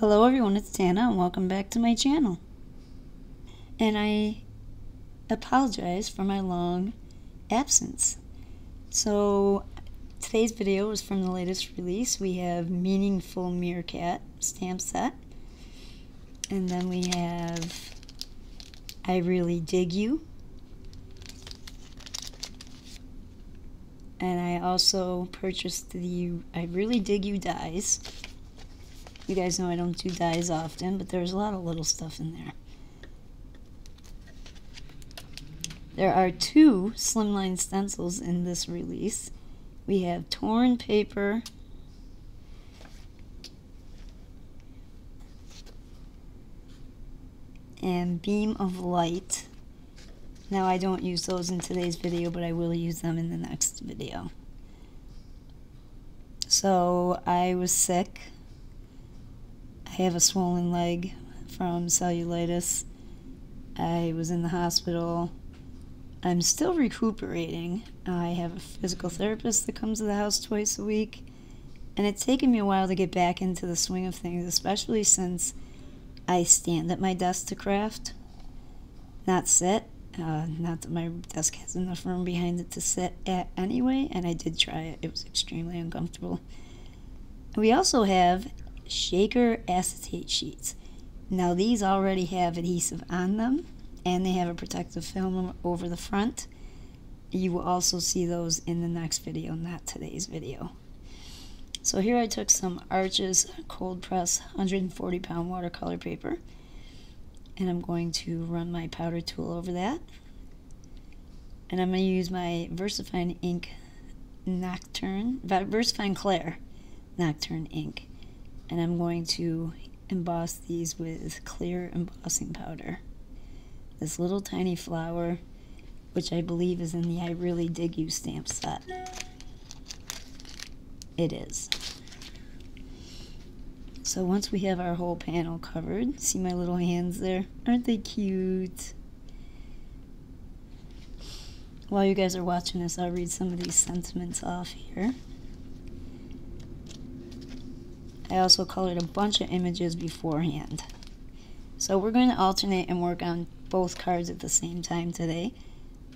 Hello everyone, it's Tanna and welcome back to my channel. And I apologize for my long absence. So today's video is from the latest release. We have Meaningful Meerkat stamp set. And then we have I Really Dig You. And I also purchased the I Really Dig You dies you guys know I don't do dies often, but there's a lot of little stuff in there. There are two slimline stencils in this release. We have torn paper and beam of light. Now I don't use those in today's video, but I will use them in the next video. So I was sick I have a swollen leg from cellulitis. I was in the hospital. I'm still recuperating. I have a physical therapist that comes to the house twice a week. And it's taken me a while to get back into the swing of things, especially since I stand at my desk to craft, not sit. Uh, not that my desk has enough room behind it to sit at anyway, and I did try it. It was extremely uncomfortable. We also have shaker acetate sheets. Now these already have adhesive on them and they have a protective film over the front. You will also see those in the next video, not today's video. So here I took some Arches cold press 140 pound watercolor paper and I'm going to run my powder tool over that. And I'm going to use my VersaFine ink Nocturne, VersaFine Clair Nocturne ink and I'm going to emboss these with clear embossing powder. This little tiny flower, which I believe is in the I Really Dig You stamp set. It is. So once we have our whole panel covered, see my little hands there? Aren't they cute? While you guys are watching this, I'll read some of these sentiments off here. I also colored a bunch of images beforehand. So we're going to alternate and work on both cards at the same time today.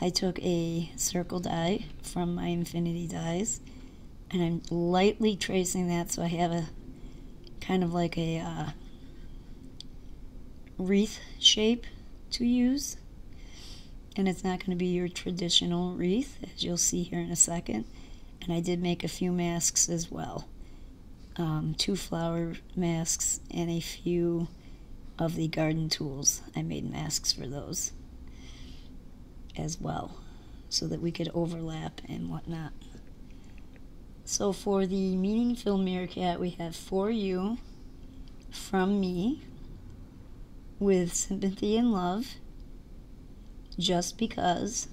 I took a circle die from my Infinity dies and I'm lightly tracing that so I have a kind of like a uh, wreath shape to use and it's not going to be your traditional wreath as you'll see here in a second and I did make a few masks as well um, two flower masks, and a few of the garden tools. I made masks for those as well so that we could overlap and whatnot. So for the Meaningful Meerkat, we have For You from me with Sympathy and Love, Just Because,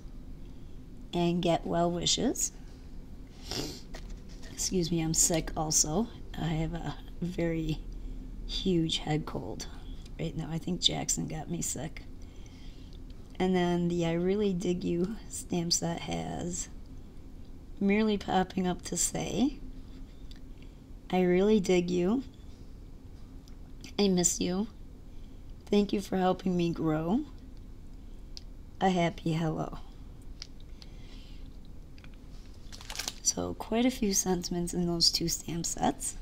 and Get Well Wishes. Excuse me, I'm sick also. I have a very huge head cold right now. I think Jackson got me sick. And then the I Really Dig You stamp set has merely popping up to say, I really dig you. I miss you. Thank you for helping me grow. A happy hello. So, quite a few sentiments in those two stamp sets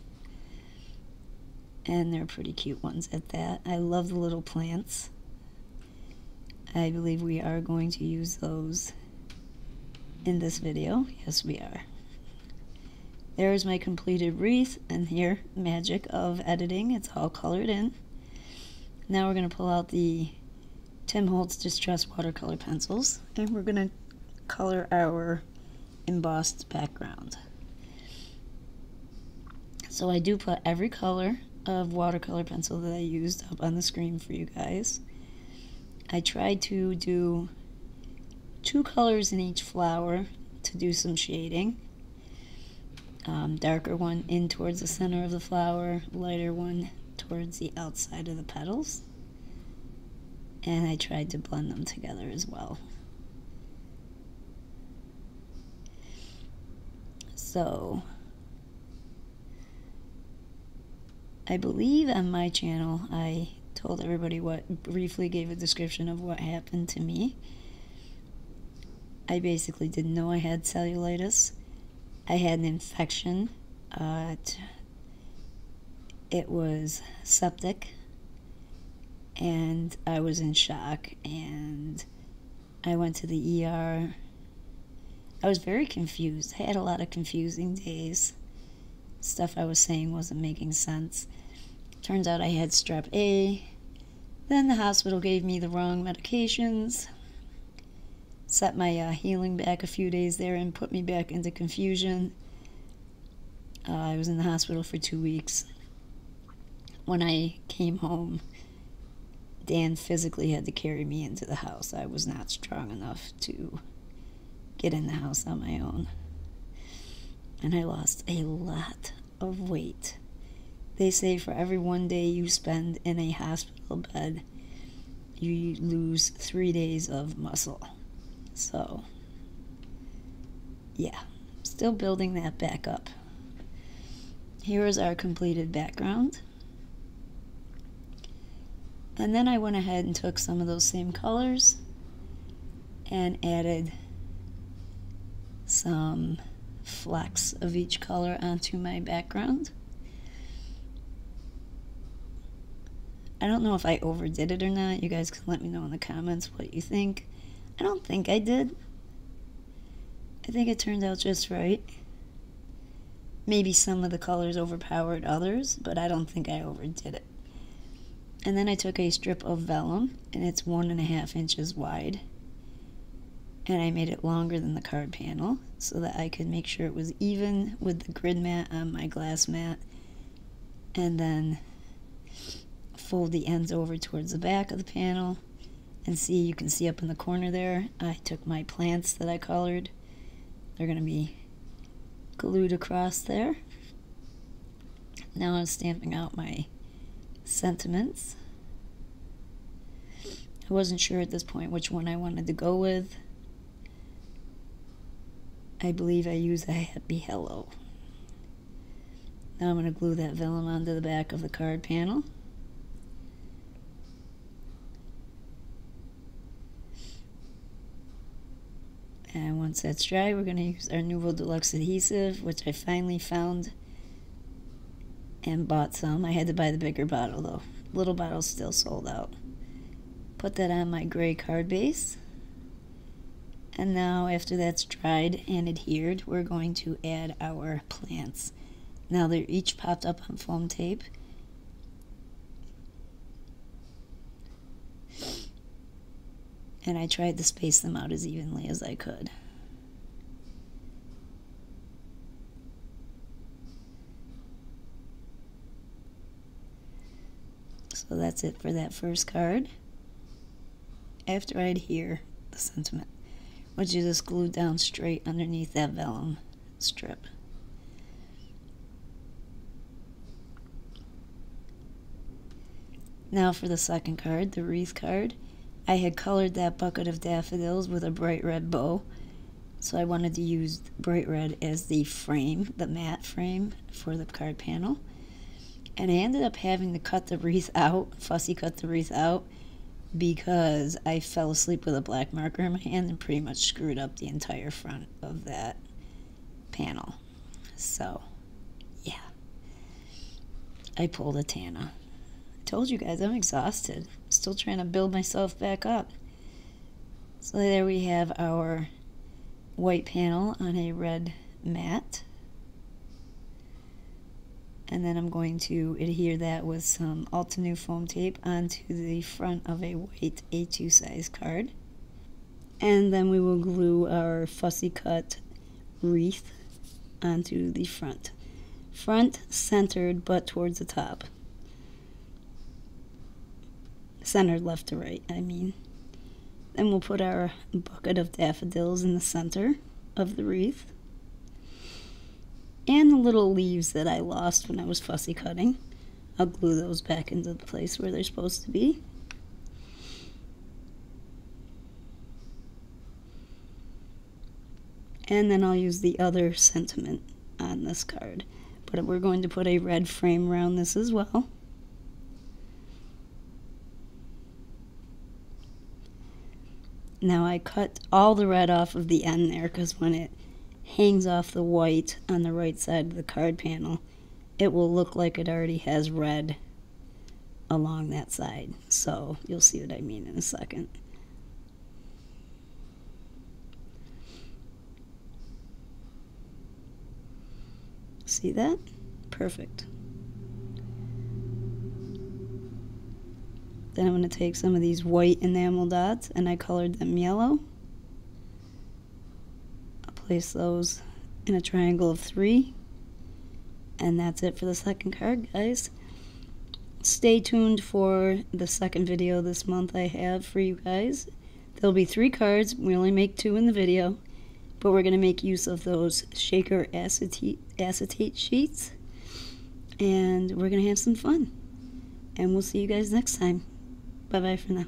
and they're pretty cute ones at that. I love the little plants. I believe we are going to use those in this video. Yes, we are. There's my completed wreath, and here, magic of editing. It's all colored in. Now we're going to pull out the Tim Holtz Distress watercolor pencils, and we're going to color our embossed background. So I do put every color of watercolor pencil that I used up on the screen for you guys. I tried to do two colors in each flower to do some shading. Um, darker one in towards the center of the flower, lighter one towards the outside of the petals. And I tried to blend them together as well. So I believe on my channel I told everybody what, briefly gave a description of what happened to me. I basically didn't know I had cellulitis. I had an infection. Uh, it was septic, and I was in shock, and I went to the ER. I was very confused. I had a lot of confusing days. Stuff I was saying wasn't making sense. Turns out I had strep A. Then the hospital gave me the wrong medications, set my uh, healing back a few days there, and put me back into confusion. Uh, I was in the hospital for two weeks. When I came home, Dan physically had to carry me into the house. I was not strong enough to get in the house on my own. And I lost a lot of weight. They say for every one day you spend in a hospital bed, you lose three days of muscle. So, yeah, still building that back up. Here is our completed background. And then I went ahead and took some of those same colors and added some flecks of each color onto my background. I don't know if I overdid it or not. You guys can let me know in the comments what you think. I don't think I did. I think it turned out just right. Maybe some of the colors overpowered others, but I don't think I overdid it. And then I took a strip of vellum, and it's one and a half inches wide. And I made it longer than the card panel so that I could make sure it was even with the grid mat on my glass mat. And then fold the ends over towards the back of the panel. And see you can see up in the corner there I took my plants that I colored. They're gonna be glued across there. Now I'm stamping out my sentiments. I wasn't sure at this point which one I wanted to go with I believe I use a happy hello now I'm going to glue that vellum onto the back of the card panel And once that's dry, we're going to use our Nuvo Deluxe adhesive, which I finally found and bought some. I had to buy the bigger bottle though. Little bottle's still sold out. Put that on my gray card base. And now after that's dried and adhered, we're going to add our plants. Now they're each popped up on foam tape. and I tried to space them out as evenly as I could. So that's it for that first card. After I adhere the sentiment, which is just glued down straight underneath that vellum strip. Now for the second card, the wreath card. I had colored that bucket of daffodils with a bright red bow. So I wanted to use bright red as the frame, the matte frame for the card panel. And I ended up having to cut the wreath out, fussy cut the wreath out, because I fell asleep with a black marker in my hand and pretty much screwed up the entire front of that panel. So, yeah. I pulled a Tanna I told you guys I'm exhausted. Still trying to build myself back up. So there we have our white panel on a red mat. And then I'm going to adhere that with some Altenew foam tape onto the front of a white A2 size card. And then we will glue our fussy cut wreath onto the front. Front centered but towards the top centered left to right, I mean. Then we'll put our bucket of daffodils in the center of the wreath. And the little leaves that I lost when I was fussy cutting. I'll glue those back into the place where they're supposed to be. And then I'll use the other sentiment on this card. But we're going to put a red frame around this as well. Now I cut all the red off of the end there because when it hangs off the white on the right side of the card panel, it will look like it already has red along that side. So you'll see what I mean in a second. See that? Perfect. Then I'm going to take some of these white enamel dots and I colored them yellow. Place those in a triangle of three. And that's it for the second card, guys. Stay tuned for the second video this month I have for you guys. There'll be three cards. We only make two in the video. But we're going to make use of those shaker acetate, acetate sheets. And we're going to have some fun. And we'll see you guys next time. Bye bye for now.